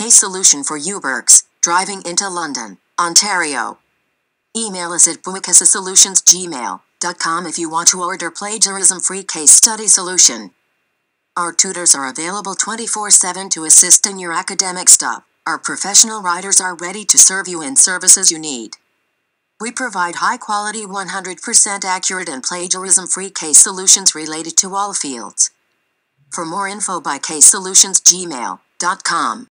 case solution for UBERX, driving into London, Ontario. Email us at bumikasasolutionsgmail.com if you want to order plagiarism-free case study solution. Our tutors are available 24-7 to assist in your academic stuff. Our professional writers are ready to serve you in services you need. We provide high-quality 100% accurate and plagiarism-free case solutions related to all fields. For more info buycasesolutions@gmail.com.